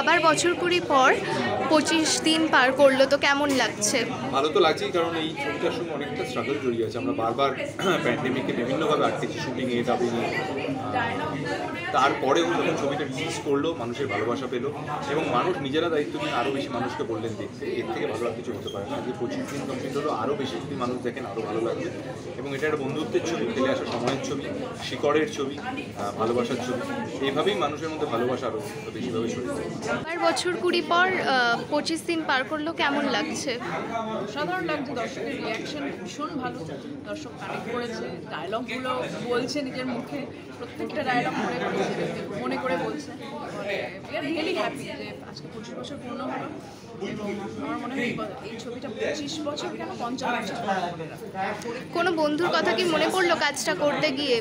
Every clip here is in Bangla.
আবার বছর কুড়ি পর পঁচিশ দিন পার করল, তো কেমন লাগছে? ভালো তো লাগছেই, কারণ এই ছবিটার সঙ্গে অনেকটা স্ট্রাগল জড়িয়ে আছে। আমরা বারবার প্যান্ডেমিককে বিভিন্নভাবে আটকেছি শুটিংয়ে ডাবিংয়ে তারপরেও যখন ছবিটা রিলিজ করল মানুষের ভালোবাসা পেল এবং মানুষ নিজেরা দায়িত্ব নিয়ে আরও বেশি মানুষকে বললেন দেখতে এর থেকে ভালো আর কিছু হতে পারে না। আজকে পঁচিশ দিন কমপ্লিট হলো আরও বেশি যদি মানুষ দেখেন আরও ভালো লাগবে। এবং এটা একটা বন্ধুত্বের ছবি ফেলে আসা সময়ের ছবি শিকড়ের ছবি ভালোবাসার ছবি। এইভাবেই মানুষের মধ্যে ভালোবাসা আরও বেশিভাবে ছড়িয়ে যায় বছর কুড়ি পর পঁচিশ দিন পার করল কেমন লাগছে? সাধারণ লাগছে দর্শকের রিয়াকশন ভীষণ ভালো। দর্শক কানেক্ট করেছে ডায়লগগুলো বলছে নিজের মুখে প্রত্যেকটা ডায়লগ করেছে মনে করে বলছে। উই আর রিয়েলি হ্যাপি যে আজকে পঁচিশ বছর পূর্ণ হলো। এবং আমার মনে হয় এই ছবিটা পঁচিশ বছর কেন পঞ্চাশ বছর কোনো বন্ধুর কথা কি মনে পড়ল কাজটা করতে গিয়ে?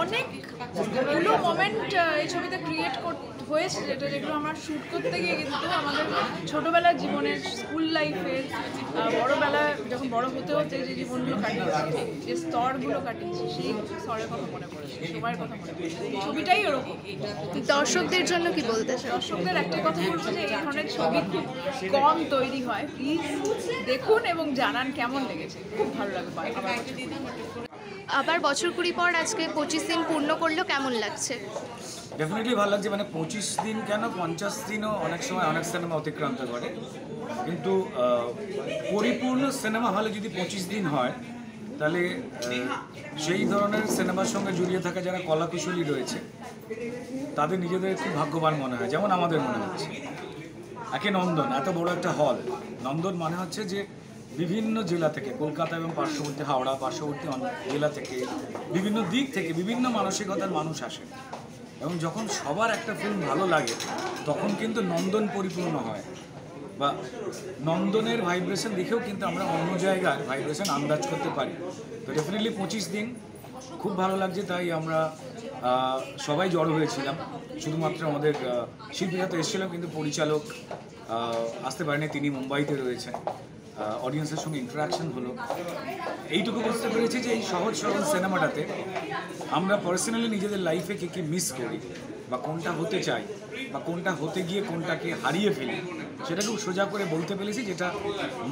অনেকগুলো মোমেন্ট এই ছবিতে ক্রিয়েট হয়েছে যেটা যেগুলো আমরা শ্যুট করতে গিয়ে কিন্তু আমাদের ছোটবেলার জীবনের স্কুল লাইফের বড়বেলা যখন বড় হতে হতে যে জীবনগুলো কাটিয়েছি যে স্তরগুলো কাটিয়েছি সেই স্তরের কথা মনে পড়েছে সময়ের কথা মনে পড়েছে ছবিটাই ওরকম। দর্শকদের জন্য কি বলতে দর্শকদের একটাই কথা এই ধরনের ছবি খুব কম তৈরি হয়। প্লিজ দেখুন এবং জানান কেমন লেগেছে। খুব ভালো লাগবে আবার আবার বছর কুড়ি পর আজকে পঁচিশ দিন পূর্ণ করল কেমন লাগছে? ডেফিনেটলি ভালো লাগছে মানে পঁচিশ দিন কেন? পঞ্চাশ দিনও অনেক সময় অনেক সিনেমা অতিক্রান্ত করে। কিন্তু আহ, পরিপূর্ণ সিনেমা হলে যদি পঁচিশ দিন হয় তাহলে সেই ধরনের সিনেমার সঙ্গে জড়িয়ে থাকা যারা কলাকুশলী রয়েছে, তাদের নিজেদের খুব ভাগ্যবান মনে হয়, যেমন আমাদের মনে হচ্ছে। একে নন্দন, এত বড় একটা হল। নন্দন মানে হচ্ছে যে বিভিন্ন জেলা থেকে, কলকাতা এবং পার্শ্ববর্তী, হাওড়া, পার্শ্ববর্তী জেলা থেকে, বিভিন্ন দিক থেকে বিভিন্ন মানসিকতার মানুষ আসে। এবং যখন সবার একটা ফিল্ম ভালো লাগে, তখন কিন্তু নন্দন পরিপূর্ণ হয়। বা নন্দনের ভাইব্রেশন দেখেও কিন্তু আমরা অন্য জায়গার ভাইব্রেশন আন্দাজ করতে পারি। তো ডেফিনেটলি পঁচিশ দিন খুব ভালো লাগছে, তাই আমরা সবাই জড়ো হয়েছিলাম। শুধুমাত্র আমাদের শিল্পীরা তো এসেছিলাম কিন্তু পরিচালক আসতে পারেনি, তিনি মুম্বাইতে রয়েছেন। অডিয়েন্সের সঙ্গে ইন্টারাকশন হলো। এইটুকু বুঝতে পেরেছি যে এই সহজ সরল সিনেমাটাতে আমরা পার্সোনালি নিজেদের লাইফে কে কী মিস করি, বা কোনটা হতে চাই, বা কোনটা হতে গিয়ে কোনটাকে হারিয়ে ফেলি সেটা খুব সোজা করে বলতে পেরেছি যেটা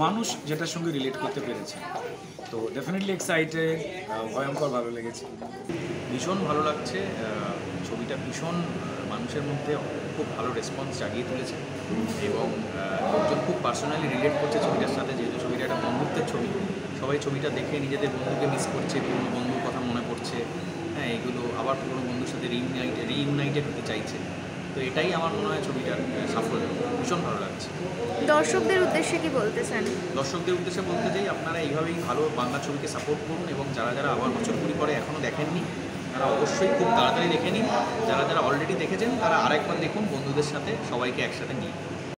মানুষ যেটার সঙ্গে রিলেট করতে পেরেছে। তো ডেফিনেটলি এক্সাইটেড ভয়ঙ্কর ভালো লেগেছে। ভীষণ ভালো লাগছে ছবিটা ভীষণ মানুষের মধ্যে খুব ভালো রেসপন্স জাগিয়ে তুলেছে এবং লোকজন খুব পার্সোনালি রিলেট করছে ছবিটার সাথে, যেহেতু ছবিটা একটা বন্ধুত্বের ছবি। সবাই ছবিটা দেখে নিজেদের বন্ধুকে মিস করছে, পুরনো বন্ধুর কথা মনে পড়ছে। হ্যাঁ এগুলো আবার পুরনো বন্ধুর সাথে রিউনাইট রিইউনাইটেড হতে চাইছে। তো এটাই আমার মনে হয় ছবিটার সাফল্য। ভীষণ ভালো লাগছে। দর্শকদের উদ্দেশ্যে কি বলতে চান দর্শকদের উদ্দেশ্যে বলতে চাই আপনারা এইভাবেই ভালো বাংলা ছবিকে সাপোর্ট করুন এবং যারা যারা আবার বছর কুড়ি পরে এখনও দেখেননি তারা অবশ্যই খুব তাড়াতাড়ি দেখে নিন। যারা যারা অলরেডি দেখেছেন তারা আরেকবার দেখুন বন্ধুদের সাথে সবাইকে একসাথে নিয়ে।